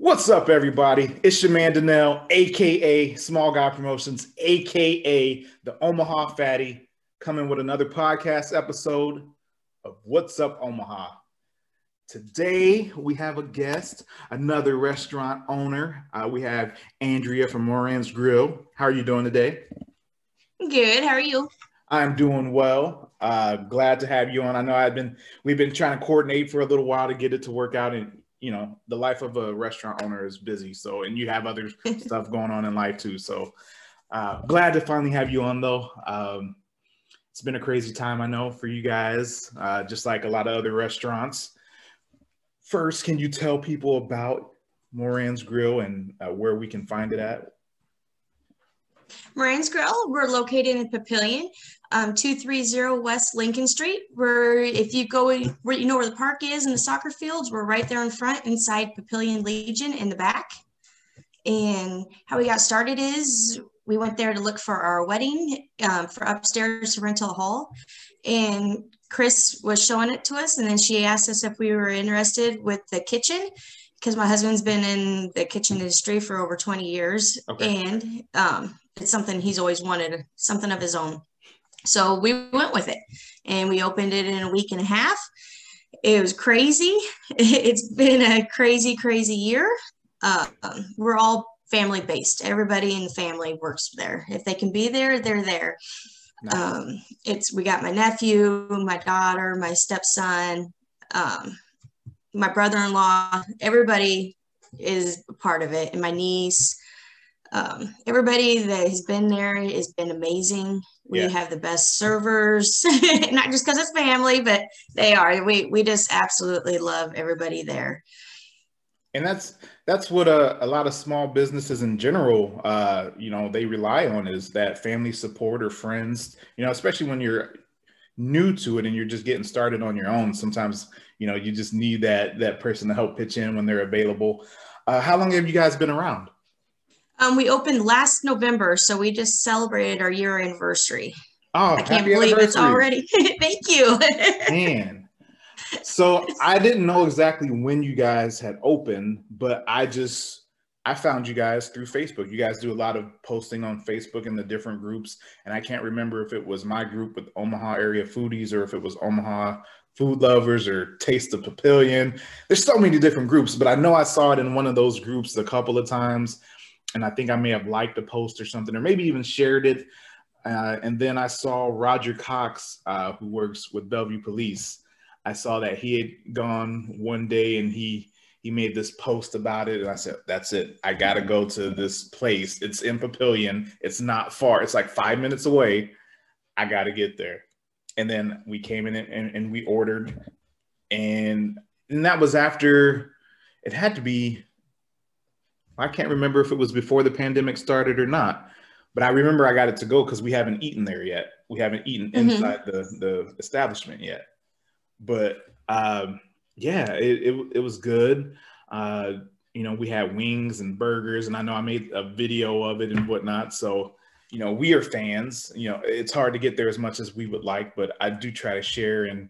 What's up, everybody? It's your man Danelle, aka Small Guy Promotions, aka the Omaha Fattie, coming with another podcast episode of What's Up Omaha. Today we have a guest, another restaurant owner. Uh, we have Andrea from Moran's Grill. How are you doing today? Good. How are you? I'm doing well. Uh, glad to have you on. I know I've been we've been trying to coordinate for a little while to get it to work out, and you know the life of a restaurant owner is busy. So, and you have other stuff going on in life too. So, uh, glad to finally have you on though. Um, it's been a crazy time, I know, for you guys, uh, just like a lot of other restaurants. First, can you tell people about Moran's Grill and uh, where we can find it at? Moran's Grill. We're located in Papillion, um, 230 West Lincoln Street. We're, if you go where you know where the park is and the soccer fields, we're right there in front inside Papillion Legion in the back. And how we got started is we went there to look for our wedding um, for upstairs rental hall. And Chris was showing it to us. And then she asked us if we were interested with the kitchen because my husband's been in the kitchen industry for over 20 years. Okay. And um, it's something he's always wanted, something of his own. So we went with it and we opened it in a week and a half. It was crazy. It's been a crazy, crazy year. Uh, we're all family based. Everybody in the family works there. If they can be there, they're there. Nice. Um, it's we got my nephew, my daughter, my stepson, um, my brother-in-law. Everybody is part of it, and my niece um, everybody that has been there has been amazing. We yeah. have the best servers, not just because it's family, but they are. We we just absolutely love everybody there. And that's that's what a, a lot of small businesses in general, uh, you know, they rely on is that family support or friends. You know, especially when you're new to it and you're just getting started on your own. Sometimes you know you just need that that person to help pitch in when they're available. Uh, how long have you guys been around? Um, we opened last November, so we just celebrated our year anniversary. Oh, I can't believe it's already. Thank you. Man. So I didn't know exactly when you guys had opened, but I just I found you guys through Facebook. You guys do a lot of posting on Facebook in the different groups, and I can't remember if it was my group with Omaha area foodies or if it was Omaha food lovers or taste the papillion. There's so many different groups, but I know I saw it in one of those groups a couple of times and I think I may have liked a post or something, or maybe even shared it. Uh, and then I saw Roger Cox, uh, who works with Bellevue Police. I saw that he had gone one day and he he made this post about it, and I said, "That's it. I got to go to this place. It's in Papillion. It's not far. It's like five minutes away. I got to get there." And then we came in and, and we ordered, and and that was after it had to be I can't remember if it was before the pandemic started or not, but I remember I got it to go because we haven't eaten there yet. We haven't eaten mm-hmm. inside the the establishment yet. But um, yeah, it, it, it was good. Uh, you know, we had wings and burgers, and I know I made a video of it and whatnot. So you know, we are fans. You know, it's hard to get there as much as we would like, but I do try to share and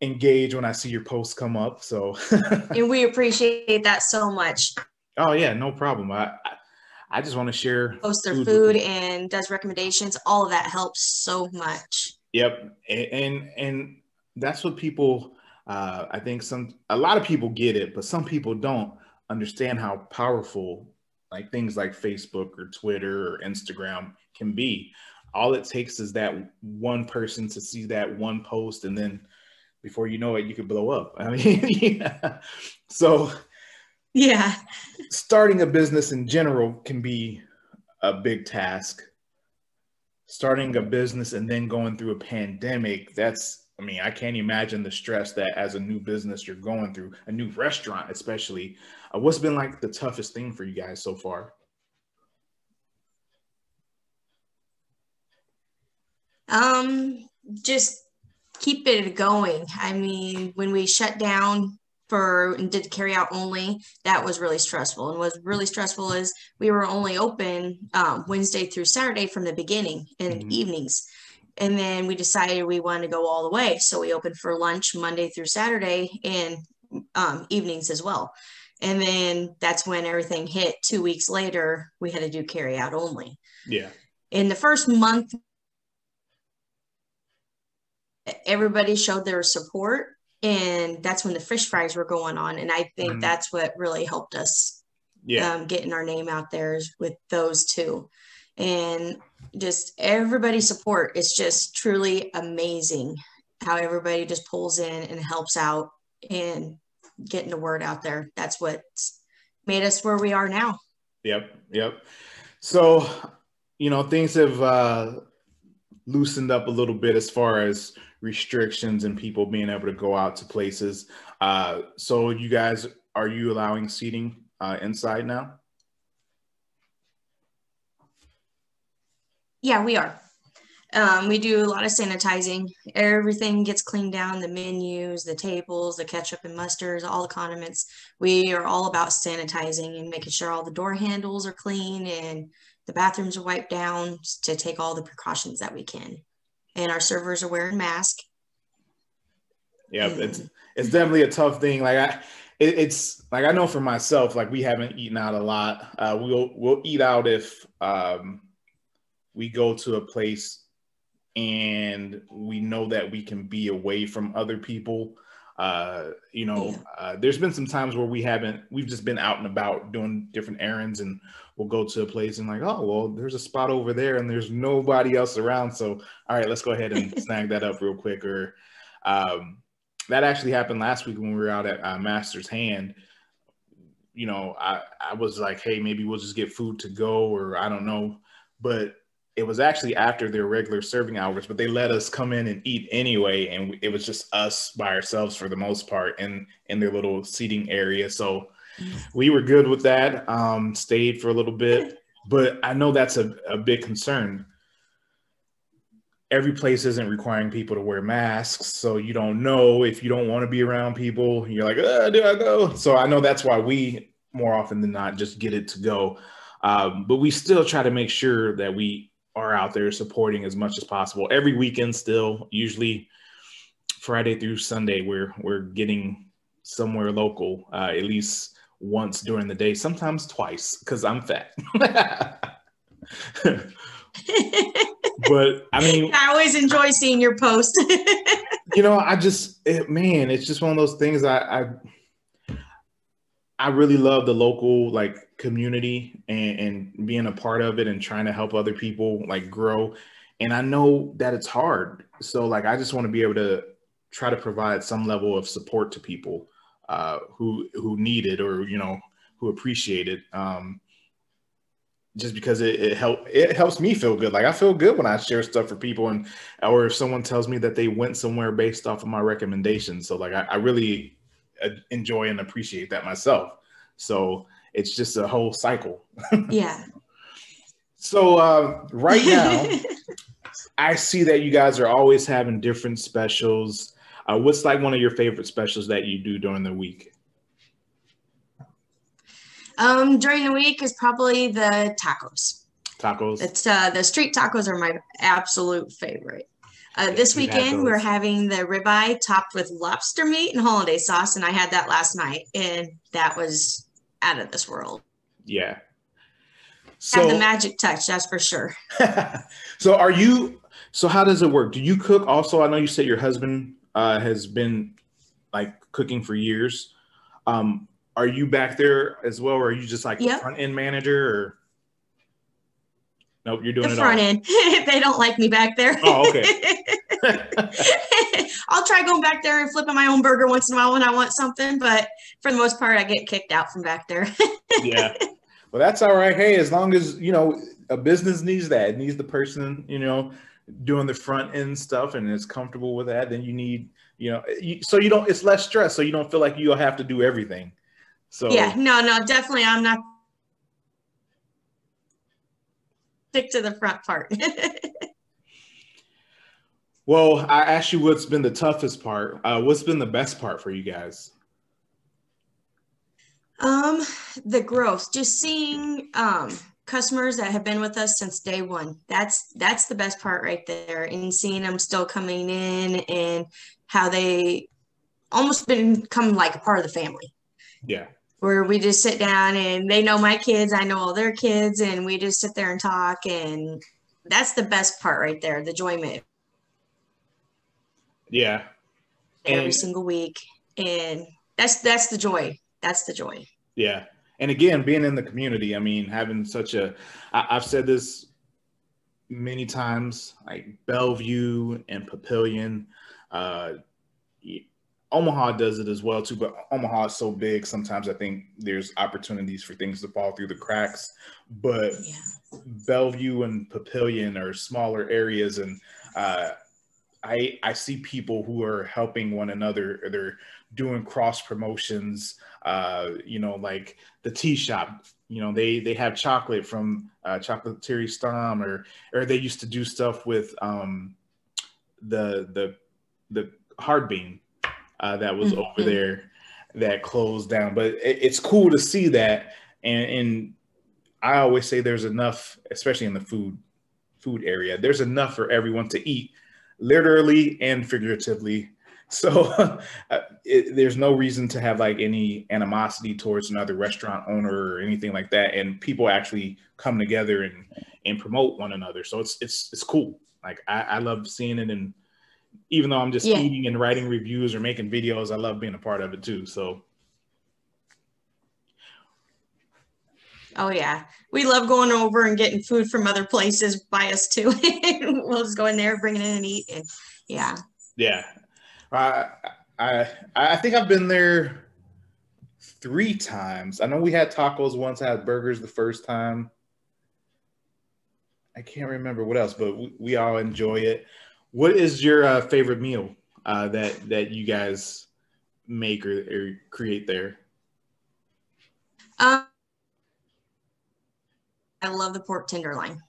engage when I see your posts come up. So, and we appreciate that so much. Oh yeah, no problem. I I just want to share post their food, food and does recommendations. All of that helps so much. Yep, and and, and that's what people. Uh, I think some a lot of people get it, but some people don't understand how powerful like things like Facebook or Twitter or Instagram can be. All it takes is that one person to see that one post, and then before you know it, you could blow up. I mean, yeah. so yeah. Starting a business in general can be a big task. Starting a business and then going through a pandemic, that's, I mean, I can't imagine the stress that as a new business you're going through, a new restaurant, especially. Uh, what's been like the toughest thing for you guys so far? Um, just keep it going. I mean, when we shut down for and did carry out only that was really stressful and was really stressful is we were only open um, wednesday through saturday from the beginning in mm-hmm. evenings and then we decided we wanted to go all the way so we opened for lunch monday through saturday and um, evenings as well And then that's when everything hit. Two weeks later, we had to do carry out only. Yeah. In the first month, everybody showed their support and that's when the fish fries were going on and i think mm-hmm. that's what really helped us yeah. um, getting our name out there with those two and just everybody's support is just truly amazing how everybody just pulls in and helps out and getting the word out there that's what's made us where we are now yep yep so you know things have uh loosened up a little bit as far as restrictions and people being able to go out to places. Uh, so you guys, are you allowing seating uh, inside now? Yeah, we are. Um, we do a lot of sanitizing. Everything gets cleaned down, the menus, the tables, the ketchup and mustards, all the condiments. We are all about sanitizing and making sure all the door handles are clean and the bathrooms are wiped down to take all the precautions that we can and our servers are wearing masks. Yeah, and, it's it's definitely a tough thing. Like I, it, it's like I know for myself, like we haven't eaten out a lot. Uh, we'll we'll eat out if um, we go to a place and we know that we can be away from other people. Uh, you know, yeah. uh, there's been some times where we haven't, we've just been out and about doing different errands and we'll go to a place and like, oh, well, there's a spot over there and there's nobody else around. So, all right, let's go ahead and snag that up real quick. Or um, that actually happened last week when we were out at uh, Master's Hand. You know, I, I was like, hey, maybe we'll just get food to go or I don't know. But it was actually after their regular serving hours, but they let us come in and eat anyway, and it was just us by ourselves for the most part in in their little seating area. So we were good with that. Um, stayed for a little bit, but I know that's a, a big concern. Every place isn't requiring people to wear masks, so you don't know if you don't want to be around people. You're like, uh, do I go? So I know that's why we more often than not just get it to go. Um, but we still try to make sure that we are out there supporting as much as possible every weekend. Still, usually Friday through Sunday, we're we're getting somewhere local, uh, at least once during the day, sometimes twice because I'm fat. but I mean, I always enjoy seeing your post. you know, I just, it, man, it's just one of those things. I, I, I really love the local like community and, and being a part of it and trying to help other people like grow. And I know that it's hard. So like, I just want to be able to try to provide some level of support to people uh, who who need it or you know who appreciate it. Um, just because it, it help it helps me feel good. Like I feel good when I share stuff for people, and or if someone tells me that they went somewhere based off of my recommendations. So like I, I really uh, enjoy and appreciate that myself. So it's just a whole cycle. Yeah. so uh, right now, I see that you guys are always having different specials. Uh, what's like one of your favorite specials that you do during the week? Um, during the week is probably the tacos. Tacos. It's uh, the street tacos are my absolute favorite. Uh, this weekend we're having the ribeye topped with lobster meat and holiday sauce, and I had that last night, and that was out of this world. Yeah. So, Had the magic touch, that's for sure. so, are you? So, how does it work? Do you cook also? I know you said your husband uh, has been like cooking for years. Um, are you back there as well, or are you just like yep. front end manager? Or nope, you're doing the front all. end. they don't like me back there. Oh, okay. I'll try going back there and flipping my own burger once in a while when I want something, but for the most part, I get kicked out from back there. yeah. Well, that's all right. Hey, as long as you know a business needs that, it needs the person, you know, doing the front end stuff and is comfortable with that, then you need, you know, you, so you don't, it's less stress. So you don't feel like you'll have to do everything. So yeah, no, no, definitely. I'm not stick to the front part. well, I asked you what's been the toughest part. Uh, what's been the best part for you guys? Um, the growth, just seeing, um, customers that have been with us since day one. That's that's the best part right there. And seeing them still coming in and how they almost become like a part of the family. Yeah. where we just sit down and they know my kids, I know all their kids, and we just sit there and talk. And that's the best part right there, the enjoyment. Yeah. Every single week. And that's that's the joy. That's the joy. Yeah. And again, being in the community, I mean, having such a I, I've said this many times, like Bellevue and Papillion, uh, Omaha does it as well too, but Omaha is so big. Sometimes I think there's opportunities for things to fall through the cracks. But yeah. Bellevue and Papillion are smaller areas, and uh, I I see people who are helping one another. They're doing cross promotions. Uh, you know, like the tea shop. You know, they they have chocolate from uh, Chocolaterie Stam, or or they used to do stuff with um, the the the hard bean uh, that was mm-hmm. over there that closed down. But it, it's cool to see that, and, and I always say there's enough, especially in the food food area. There's enough for everyone to eat, literally and figuratively. So uh, it, there's no reason to have like any animosity towards another restaurant owner or anything like that. And people actually come together and and promote one another. So it's it's it's cool. Like I, I love seeing it and even though I'm just yeah. eating and writing reviews or making videos, I love being a part of it too. So. Oh yeah, we love going over and getting food from other places by us too. we'll just go in there, bring it in and eat, and yeah. Yeah, I I I think I've been there three times. I know we had tacos once. I had burgers the first time. I can't remember what else, but we, we all enjoy it. What is your uh, favorite meal uh, that that you guys make or, or create there? Um, I love the pork tenderloin,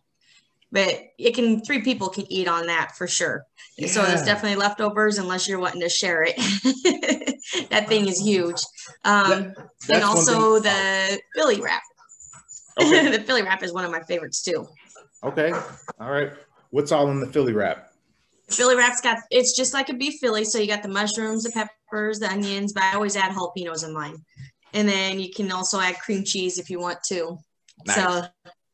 but it can three people can eat on that for sure. Yeah. So it's definitely leftovers unless you're wanting to share it. that thing is huge. Um, that, and also the Philly wrap. Okay. the Philly wrap is one of my favorites too. Okay. All right. What's all in the Philly wrap? Philly wrap's got it's just like a beef Philly. So you got the mushrooms, the peppers, the onions, but I always add jalapenos in mine. And then you can also add cream cheese if you want to. Nice. So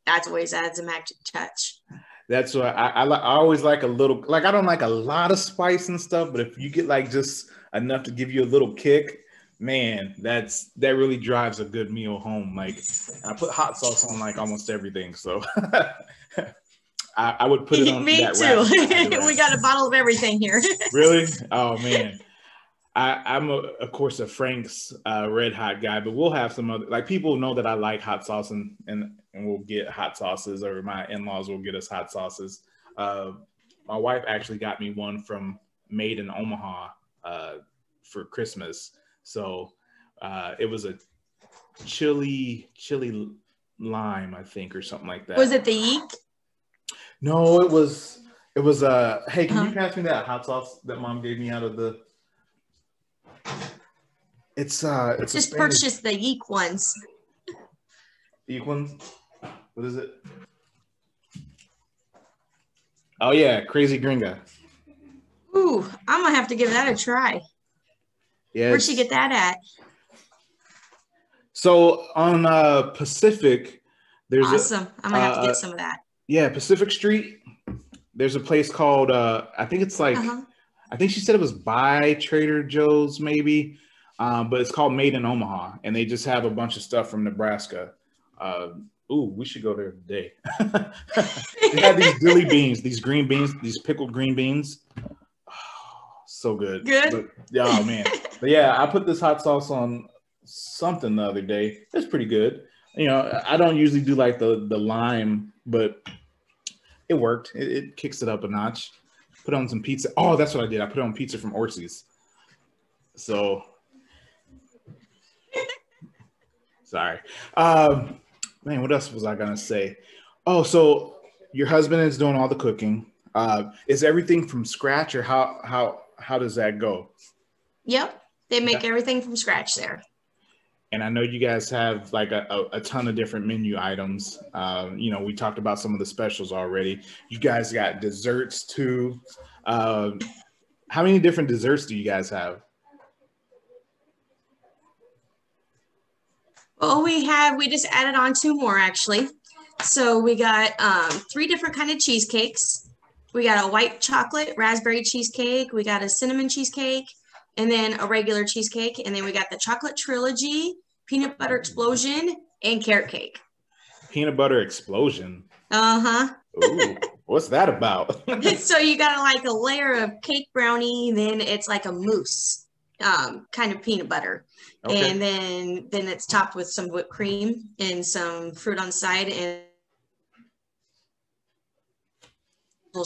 that always adds a magic touch. That's what I, I, I always like a little like I don't like a lot of spice and stuff, but if you get like just enough to give you a little kick, man, that's that really drives a good meal home. Like I put hot sauce on like almost everything, so I, I would put it on. Me too. we got a bottle of everything here. really? Oh man. I, am of course a Frank's uh, red hot guy, but we'll have some other like people know that I like hot sauce and and, and we'll get hot sauces or my in-laws will get us hot sauces. Uh, my wife actually got me one from Made in Omaha uh, for Christmas, so uh, it was a chili chili lime, I think, or something like that. Was it the Eek? No, it was it was uh hey, can uh-huh. you pass me that hot sauce that mom gave me out of the it's uh it's just purchase the Yeek ones. Yeek ones? What is it? Oh yeah, crazy gringa. Ooh, I'm gonna have to give that a try. Yeah. Where'd she get that at? So on uh Pacific, there's awesome. i am gonna have to get uh, some of that. Yeah, Pacific Street. There's a place called uh I think it's like uh-huh. I think she said it was by Trader Joe's maybe. Um, but it's called Made in Omaha, and they just have a bunch of stuff from Nebraska. Uh, ooh, we should go there today. they have these dilly beans, these green beans, these pickled green beans. Oh, so good. Good. But, yeah, oh, man. but yeah, I put this hot sauce on something the other day. It's pretty good. You know, I don't usually do like the the lime, but it worked. It, it, kicks it up a notch. Put on some pizza. Oh, that's what I did. I put on pizza from Orsi's. So, sorry. Um, man, what else was I gonna say? Oh, so your husband is doing all the cooking. Uh, is everything from scratch, or how how how does that go? Yep, they make yeah. everything from scratch there and I know you guys have like a, a, a ton of different menu items. Um, you know, we talked about some of the specials already. You guys got desserts too. Um, how many different desserts do you guys have? Well, we have we just added on two more actually. So we got um, three different kind of cheesecakes. We got a white chocolate raspberry cheesecake. We got a cinnamon cheesecake, and then a regular cheesecake. And then we got the chocolate trilogy, peanut butter explosion, and carrot cake. Peanut butter explosion. Uh huh. Ooh, what's that about? so you got like a layer of cake brownie, then it's like a mousse, um, kind of peanut butter, Okay. and then then it's topped with some whipped cream and some fruit on the side and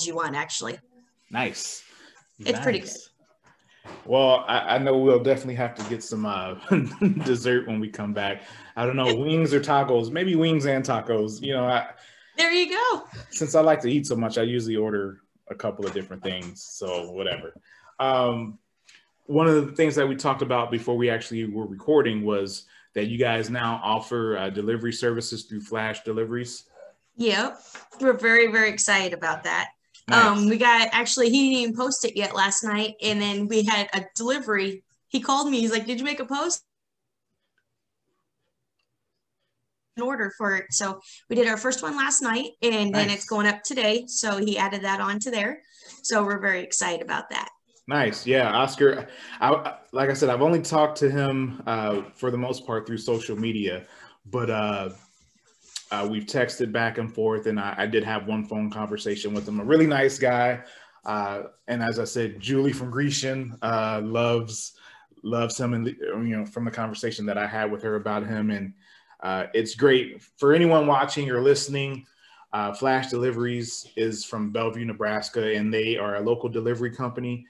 you want actually. Nice. It's pretty good. Well, I, I know we'll definitely have to get some uh, dessert when we come back. I don't know, wings or tacos, maybe wings and tacos. You know, I, There you go. since I like to eat so much, I usually order a couple of different things. So whatever. Um, one of the things that we talked about before we actually were recording was that you guys now offer uh, delivery services through Flash deliveries. Yep. We're very, very excited about that. Nice. Um, we got actually he didn't even post it yet last night, and then we had a delivery. He called me. He's like, "Did you make a post?" An order for it. So we did our first one last night, and then it's going up today. So he added that onto there. So we're very excited about that. Nice. Yeah, Oscar. I, like I said, I've only talked to him uh, for the most part through social media, but uh, uh, we've texted back and forth, and I, I did have one phone conversation with him. A really nice guy, uh, and as I said, Julie from Grecian uh, loves loves him, and you know from the conversation that I had with her about him, and uh, it's great for anyone watching or listening. Flash Deliveries is from Bellevue, Nebraska, and they are a local delivery company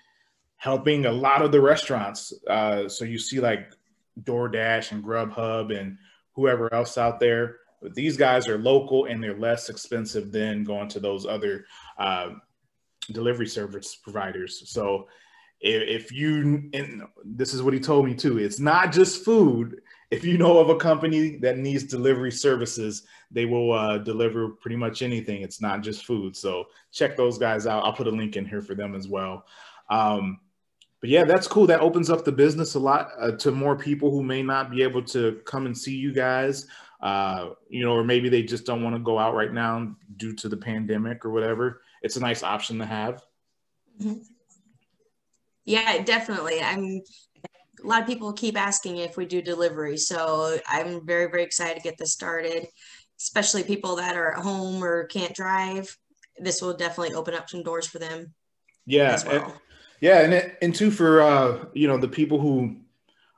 helping a lot of the restaurants. Uh, so you see like DoorDash and Grubhub and whoever else out there. But these guys are local and they're less expensive than going to those other uh, delivery service providers. So if, if you, and this is what he told me too, it's not just food. If you know of a company that needs delivery services, they will uh, deliver pretty much anything. It's not just food. So check those guys out. I'll put a link in here for them as well. Um, but yeah, that's cool. That opens up the business a lot uh, to more people who may not be able to come and see you guys. Uh, you know, or maybe they just don't want to go out right now due to the pandemic or whatever. It's a nice option to have. Yeah, definitely. I'm a lot of people keep asking if we do delivery. So I'm very, very excited to get this started, especially people that are at home or can't drive. This will definitely open up some doors for them Yeah, well. Yeah, and it, and two for uh, you know the people who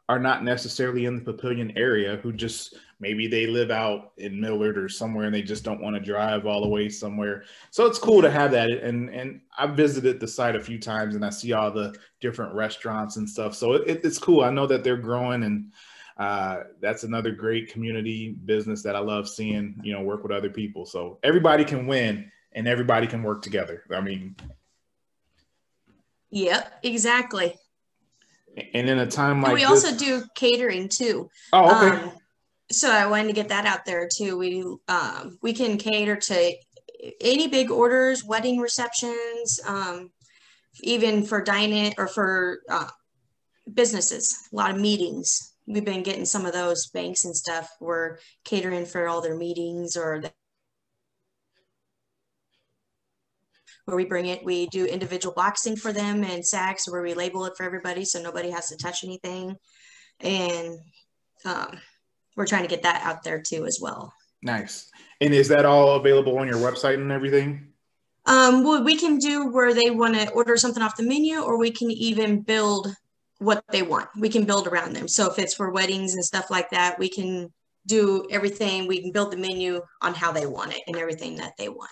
are not necessarily in the Papillion area who just maybe they live out in Millard or somewhere and they just don't want to drive all the way somewhere. So it's cool to have that. And and I've visited the site a few times and I see all the different restaurants and stuff. So it, it's cool. I know that they're growing and uh, that's another great community business that I love seeing. You know, work with other people. So everybody can win and everybody can work together. I mean, Yep, exactly. and in a time And like we this, also do catering too. oh okay. Um, so I wanted to get that out there too. We um, we can cater to any big orders, wedding receptions, um, even for dining or for uh, businesses. A lot of meetings. We've been getting some of those banks and stuff. We're catering for all their meetings or where we bring it. We do individual boxing for them and sacks where we label it for everybody so nobody has to touch anything. And um, we're trying to get that out there too as well. Nice. And is that all available on your website and everything? Um, well, we can do where they want to order something off the menu, or we can even build what they want. We can build around them. So if it's for weddings and stuff like that, we can do everything. We can build the menu on how they want it and everything that they want.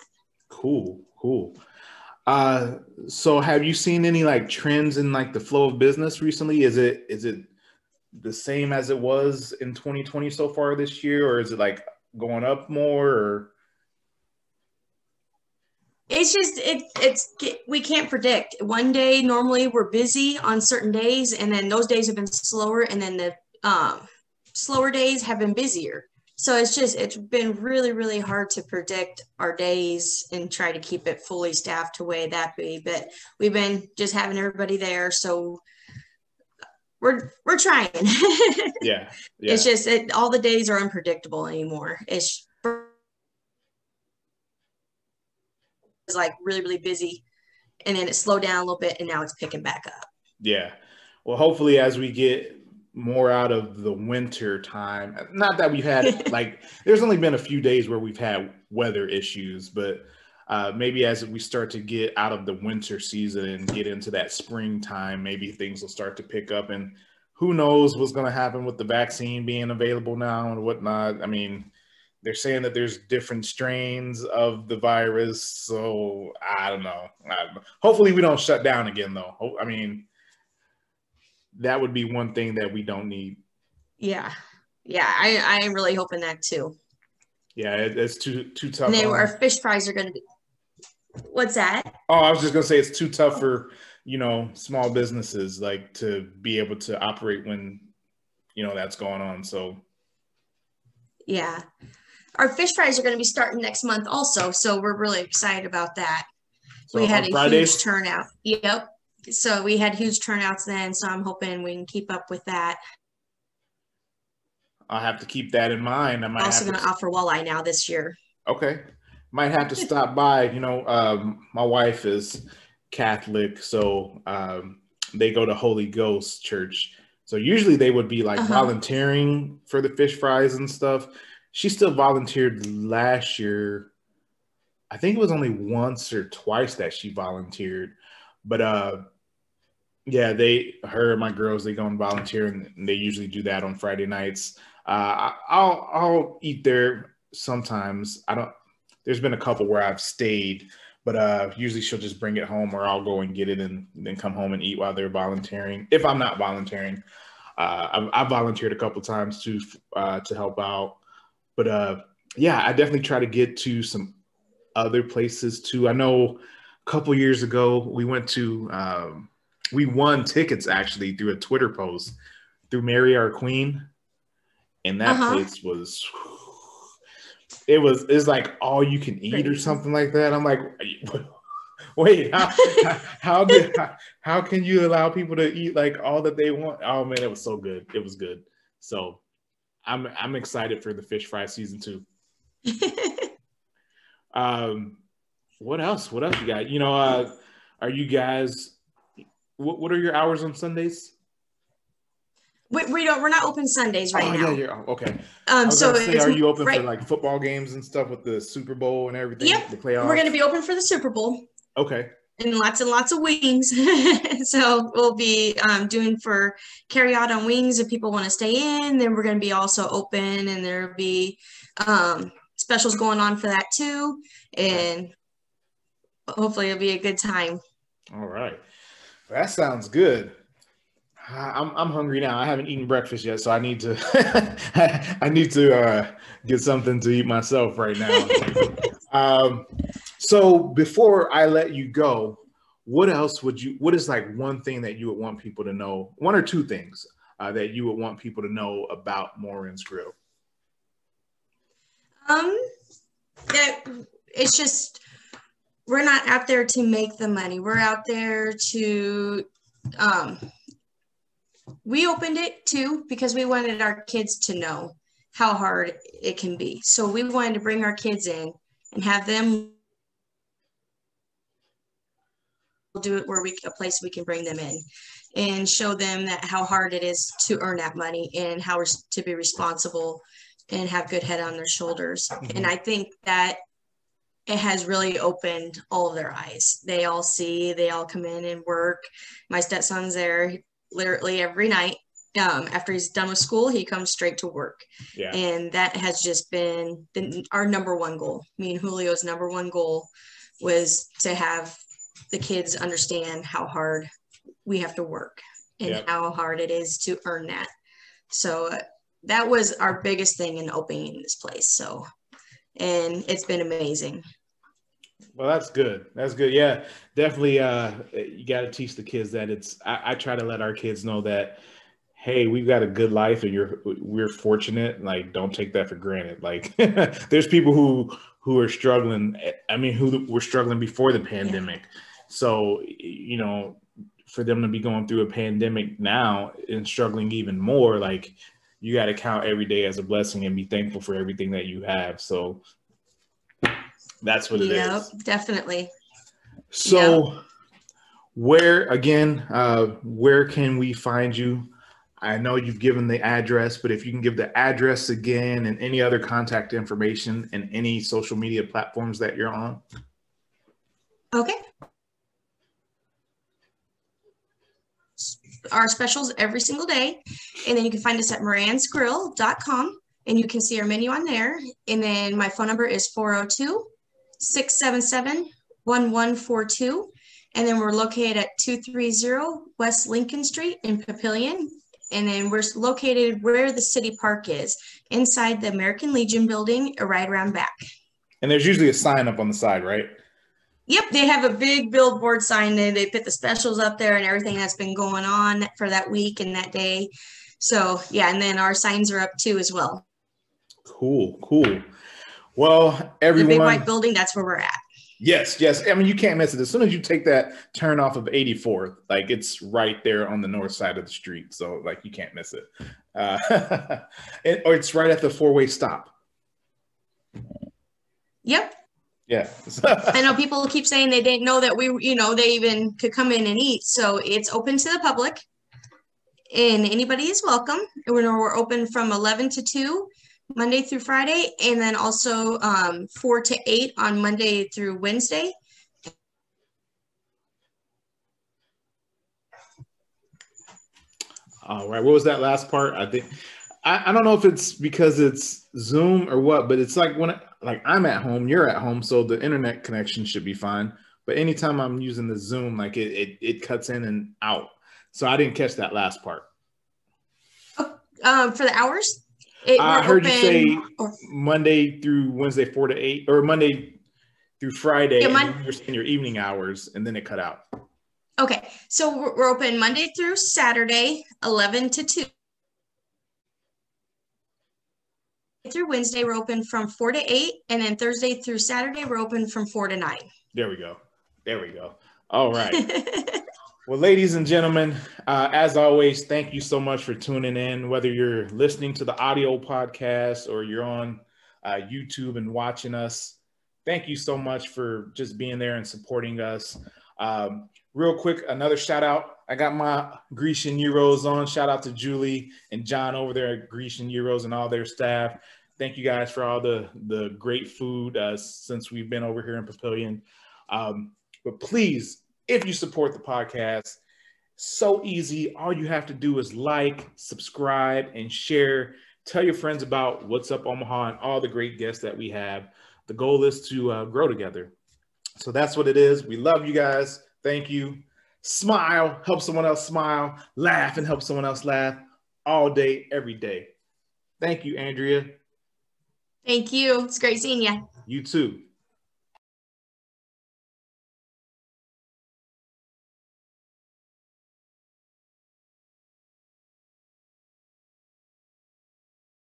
Cool, cool. Uh, so have you seen any like trends in like the flow of business recently? Is it is it the same as it was in 2020 so far this year, or is it like going up more? Or It's just it it's we can't predict. One day normally we're busy on certain days, and then those days have been slower, and then the um, slower days have been busier. So it's just it's been really really hard to predict our days and try to keep it fully staffed to way that be. But we've been just having everybody there, so we're we're trying. yeah, yeah. It's just it, all the days are unpredictable anymore. It's it's like really really busy, and then it slowed down a little bit, and now it's picking back up. Yeah. Well, hopefully, as we get more out of the winter time, not that we've had like, there's only been a few days where we've had weather issues, but uh, maybe as we start to get out of the winter season and get into that springtime, maybe things will start to pick up. And who knows what's going to happen with the vaccine being available now and whatnot. I mean, they're saying that there's different strains of the virus, so I don't know. I don't know. Hopefully, we don't shut down again, though. I mean, that would be one thing that we don't need. Yeah, yeah, I I am really hoping that too. Yeah, it, it's too too tough. And they, our fish fries are going to be What's that? Oh, I was just gonna say it's too tough for you know small businesses like to be able to operate when you know that's going on. So yeah, our fish fries are going to be starting next month also, so we're really excited about that. So we had a Fridays? huge turnout. Yep. So we had huge turnouts then, so I'm hoping we can keep up with that. I'll have to keep that in mind. I am also going to offer walleye now this year. Okay, might have to stop by. You know, um, my wife is Catholic, so um, they go to Holy Ghost Church. So usually they would be like uh-huh. volunteering for the fish fries and stuff. She still volunteered last year. I think it was only once or twice that she volunteered, but uh, yeah, they her and my girls they go and volunteer, and they usually do that on Friday nights. Uh, I'll I'll eat there sometimes. I don't there's been a couple where I've stayed, but uh, usually she'll just bring it home, or I'll go and get it and then come home and eat while they're volunteering. If I'm not volunteering, uh, I've, volunteered a couple times to uh, to help out, but uh, yeah, I definitely try to get to some other places too. I know a couple years ago we went to um, we won tickets actually through a Twitter post through Mary Our Queen, and that uh-huh. place was it was it's like all you can eat or something like that. I'm like, wait, how how, did, how, how can you allow people to eat like all that they want? Oh man, it was so good. It was good. So I'm I'm excited for the fish fry season two. um, what else? What else you got? You know, uh, are you guys? What what are your hours on Sundays? We, we don't. We're not open Sundays right oh, now. Yeah, yeah. Okay. Um. So, say, are you open right, for like football games and stuff with the Super Bowl and everything? Yep. The playoffs. We're going to be open for the Super Bowl. Okay. And lots and lots of wings. so we'll be um, doing for carry out on wings if people want to stay in. Then we're going to be also open, and there'll be um, specials going on for that too. And hopefully, it'll be a good time. All right. That sounds good. I'm I'm hungry now. I haven't eaten breakfast yet, so I need to I need to uh, get something to eat myself right now. um, so before I let you go, what else would you? What is like one thing that you would want people to know? One or two things uh, that you would want people to know about Moran's Grill? Um, that it's just we're not out there to make the money. We're out there to um we opened it too because we wanted our kids to know how hard it can be. So we wanted to bring our kids in and have them do it where we a place we can bring them in and show them that how hard it is to earn that money and how to be responsible and have good head on their shoulders. Mm-hmm. And I think that it has really opened all of their eyes. They all see, they all come in and work. My stepson's there literally every night. Um, after he's done with school, he comes straight to work. Yeah. And that has just been, been our number one goal. Me and Julio's number one goal was to have the kids understand how hard we have to work and yep. how hard it is to earn that. So uh, that was our biggest thing in opening this place. So, and it's been amazing. Well, that's good. That's good. Yeah, definitely. Uh, you got to teach the kids that it's. I, I, try to let our kids know that, hey, we've got a good life, and you're we're fortunate. Like, don't take that for granted. Like, there's people who who are struggling. I mean, who were struggling before the pandemic. Yeah. So, you know, for them to be going through a pandemic now and struggling even more, like you got to count every day as a blessing and be thankful for everything that you have. So that's what it yep, is. Definitely. So, yep. where again, uh, where can we find you? I know you've given the address, but if you can give the address again and any other contact information and any social media platforms that you're on. Okay. Our specials every single day. And then you can find us at moransgrill.com and you can see our menu on there. And then my phone number is 402 677 1142. And then we're located at 230 West Lincoln Street in Papillion. And then we're located where the city park is, inside the American Legion building, right around back. And there's usually a sign up on the side, right? Yep, they have a big billboard sign and they put the specials up there and everything that's been going on for that week and that day. So yeah, and then our signs are up too as well. Cool, cool. Well, everyone. The big white building, that's where we're at. Yes, yes. I mean, you can't miss it. As soon as you take that turn off of 84th, like it's right there on the north side of the street. So, like, you can't miss it. Uh, it or it's right at the four way stop. Yep. Yeah. I know people keep saying they didn't know that we, you know, they even could come in and eat. So, it's open to the public and anybody is welcome. We're, we're open from 11 to 2 Monday through Friday, and then also um, four to eight on Monday through Wednesday. All right. What was that last part? I think I, I don't know if it's because it's Zoom or what, but it's like when like I'm at home, you're at home, so the internet connection should be fine. But anytime I'm using the Zoom, like it it, it cuts in and out. So I didn't catch that last part. Oh, um, for the hours? It, I heard you say or, Monday through Wednesday, four to eight, or Monday through Friday. Yeah, Mon- you're saying your evening hours, and then it cut out. Okay, so we're, we're open Monday through Saturday, eleven to two. Through Wednesday, we're open from four to eight, and then Thursday through Saturday, we're open from four to nine. There we go. There we go. All right. Well, ladies and gentlemen, uh, as always, thank you so much for tuning in. Whether you're listening to the audio podcast or you're on uh, YouTube and watching us, thank you so much for just being there and supporting us. Um, real quick, another shout out. I got my Grecian Gyros on. Shout out to Julie and John over there at Grecian Gyros and all their staff. Thank you guys for all the the great food uh, since we've been over here in Papillion. Um, but please if you support the podcast. So easy. All you have to do is like, subscribe, and share. Tell your friends about What's Up Omaha and all the great guests that we have. The goal is to uh, grow together. So that's what it is. We love you guys. Thank you. Smile, help someone else smile. Laugh and help someone else laugh all day, every day. Thank you, Andrea. Thank you. It's great seeing you. You too.